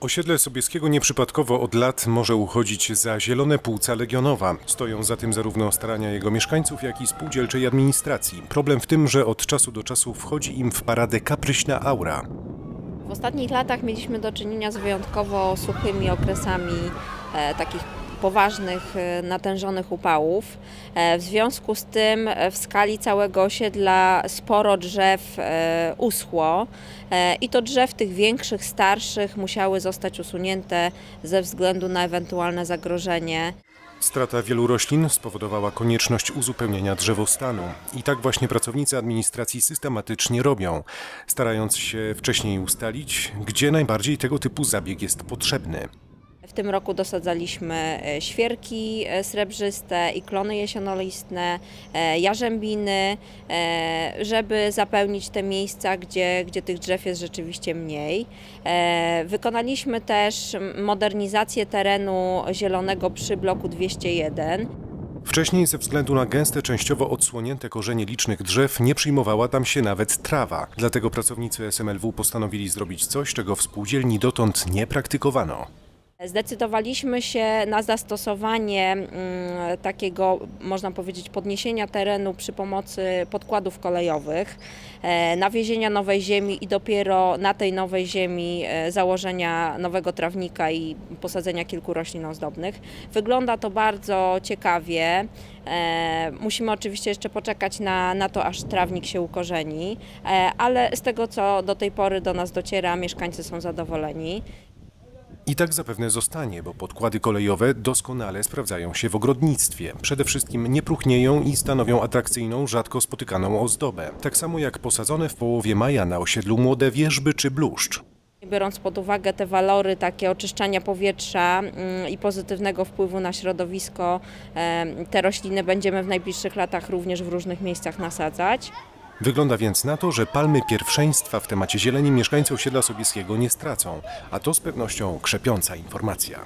Osiedle Sobieskiego nieprzypadkowo od lat może uchodzić za zielone płuca Legionowa. Stoją za tym zarówno starania jego mieszkańców, jak i spółdzielczej administracji. Problem w tym, że od czasu do czasu wchodzi im w paradę kapryśna aura. W ostatnich latach mieliśmy do czynienia z wyjątkowo suchymi okresami e, takich poważnych, e, natężonych upałów. E, w związku z tym e, w skali całego osiedla sporo drzew uschło i to drzew tych większych, starszych musiały zostać usunięte ze względu na ewentualne zagrożenie. Strata wielu roślin spowodowała konieczność uzupełnienia drzewostanu. I tak właśnie pracownicy administracji systematycznie robią, starając się wcześniej ustalić, gdzie najbardziej tego typu zabieg jest potrzebny. W tym roku dosadzaliśmy e, świerki e, srebrzyste i klony jesionolistne, e, jarzębiny, żeby zapełnić te miejsca, gdzie, gdzie tych drzew jest rzeczywiście mniej. Wykonaliśmy też modernizację terenu zielonego przy bloku 201. Wcześniej ze względu na gęste, częściowo odsłonięte korzenie licznych drzew nie przyjmowała tam się nawet trawa. Dlatego pracownicy SMLW postanowili zrobić coś, czego w spółdzielni dotąd nie praktykowano. Zdecydowaliśmy się na zastosowanie mm, takiego, można powiedzieć, podniesienia terenu przy pomocy podkładów kolejowych, e, nawiezienia nowej ziemi i dopiero na tej nowej ziemi e, założenia nowego trawnika i posadzenia kilku roślin ozdobnych. Wygląda to bardzo ciekawie. E, Musimy oczywiście jeszcze poczekać na, na to, aż trawnik się ukorzeni, ale z tego, co do tej pory do nas dociera, mieszkańcy są zadowoleni. I tak zapewne zostanie, bo podkłady kolejowe doskonale sprawdzają się w ogrodnictwie. Przede wszystkim nie próchnieją i stanowią atrakcyjną, rzadko spotykaną ozdobę. Tak samo jak posadzone w połowie maja na osiedlu młode wierzby czy bluszcz. Biorąc pod uwagę te walory takie oczyszczania powietrza mm, i pozytywnego wpływu na środowisko, te rośliny będziemy w najbliższych latach również w różnych miejscach nasadzać. Wygląda więc na to, że palmy pierwszeństwa w temacie zieleni mieszkańcy osiedla Sobieskiego nie stracą, a to z pewnością krzepiąca informacja.